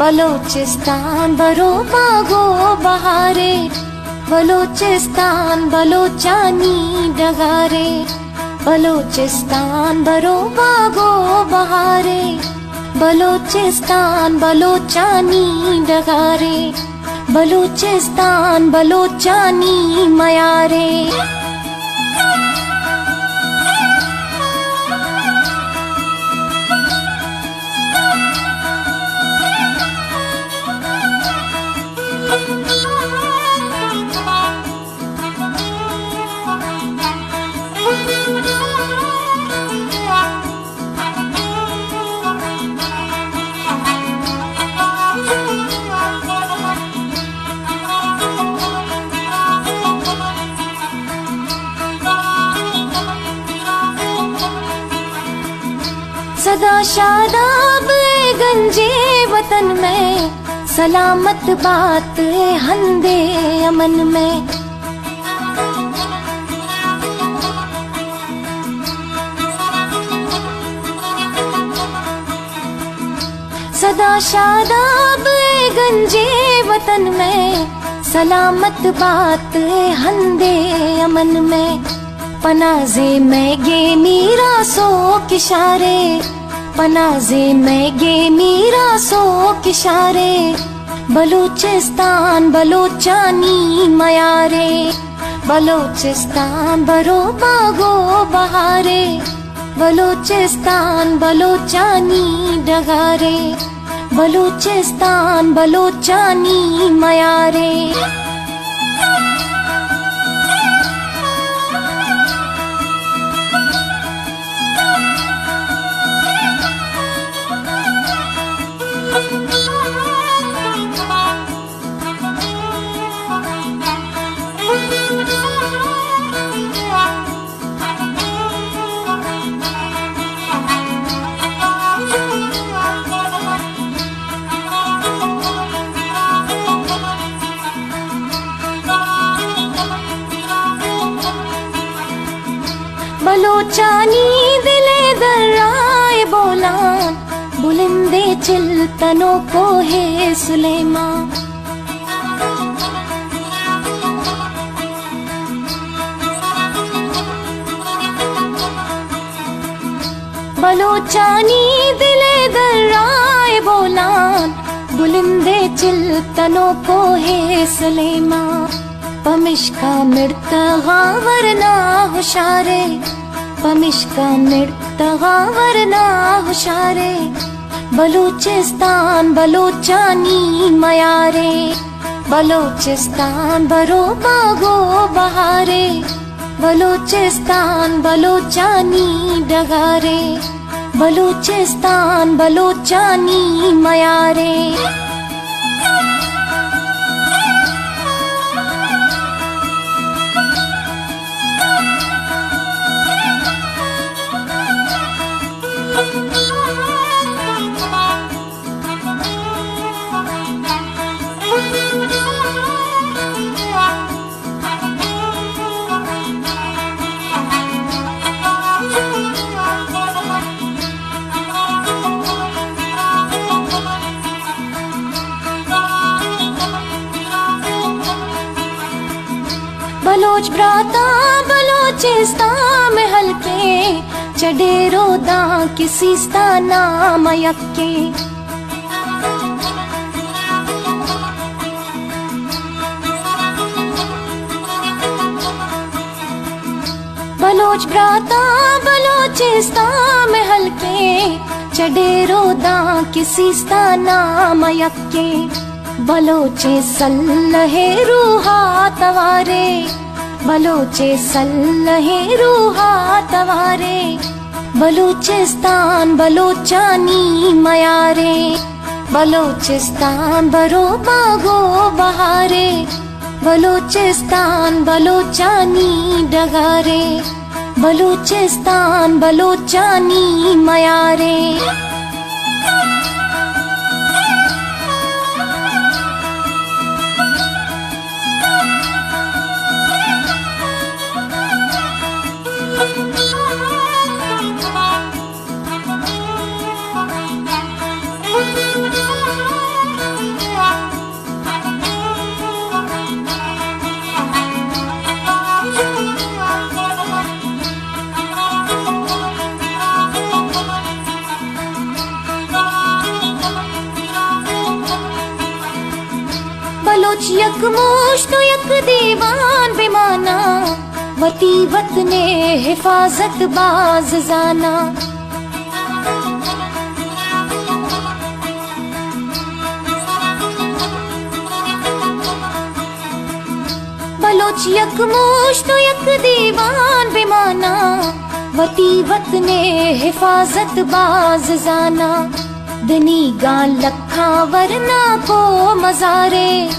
बलोचिस्तान भरो बागो बहारे। बलोचिस्तान बलोचानी डगारे। बलोचिस्तान भरो बागो बहारे। बलोचिस्तान बलोचानी डगारे। बलूचिस्तान बलोचानी मयारे सदा शादाब गंजे वतन में, सलामत बात हंदे अमन में। सदा शादाब गंजे वतन में, सलामत बात हंदे अमन में। पनाजे में गे मीरा सो किशारे, पनाजे में गे मीरा सो किशारे, बलूचिस्तान, बलोचानी मयारे, बलोचिस्तान बरो बागो बहारे, बलूचिस्तान, बलोचानी डगारे, बलूचिस्तान, बलोचानी मयारे। बुलंदे चिल्तनों को है सुलेमा। बलोचानी दिले दर्राए बोलान बुलंदे चिल्तनों को है सुलेमा। पमिष्का मृतगा वरना हुशारे पमिष्का हुशारे बलूचिस्तान बलोचानी मयारे बलोचिस्तान बागो बहारे बलूचिस्तान बलोचानी डगारे बलूचिस्तान बलोचानी मयारे बलोच भ्राता बलोचिस्तान में हल्के। चढ़े रोदा किसी स्ताना मयक्के बलोच भ्राता बलोचिस्तान में हल्के। चढ़े रोदा किसी स्ताना मयक्के बलोचे सल्लहे रूहा तवारे बलोचे सल्लहे रूहा तवारे बलूचिस्तान बलोचानी मयारे बलोचिस्तान बरो बागो बहारे बलूचिस्तान बलोचानी डगारे बलूचिस्तान बलोचानी मयारे यक यक दीवान बेमाना। वती वतने हिफाजत बाज जाना। बलोच यक यक दीवान बेमाना। वती वतने हिफाजत बाज जाना। दनी गा लखा वरना को मजारे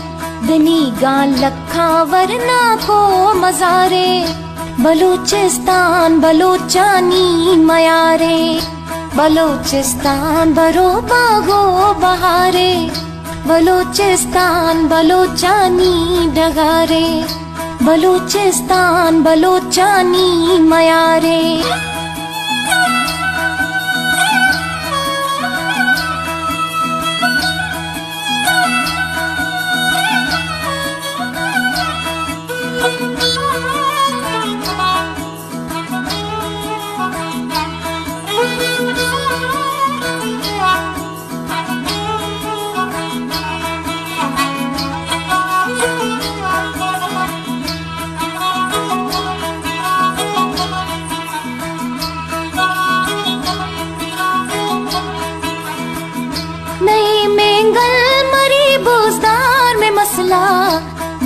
दनी गा वरना को मजारे। बलूचिस्तान, बलोचानी मयारे। बलूचिस्तान बरो बागो बहारे। बलूचिस्तान, बलोचानी डगारे। बलूचिस्तान, बलोचानी मयारे।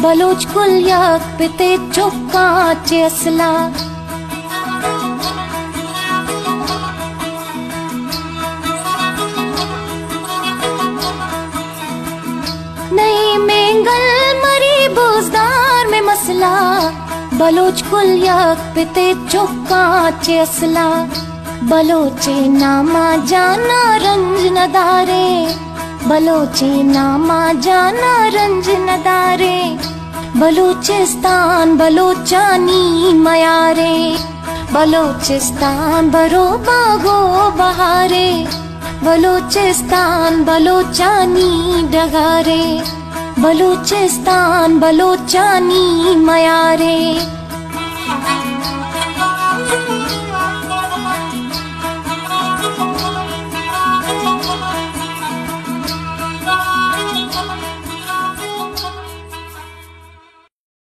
बलोच कुल यक पिते चुका असला। नहीं मेंगल मरी बोजदार में मसला। बलोच कुल यक पिते चुका असला। बलोचे नामा जाना रंज नदारे। बलोचे नामा जाना रंज नदारे। बलूचिस्तान बलोचानी मयारे। बलूचिस्तान बरो बागो बहारे। बलूचिस्तान बलोचानी डगारे। बलूचिस्तान बलोचानी मयारे